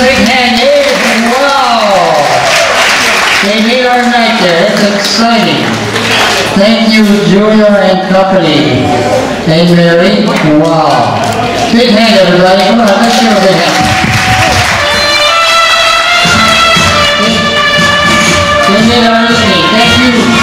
Big hand, Dave. Wow. They made our night there. It's exciting. Thank you, Junior and Company. Hey, Mary. Wow. Big hand, everybody. Come on, let's give a big hand. They made our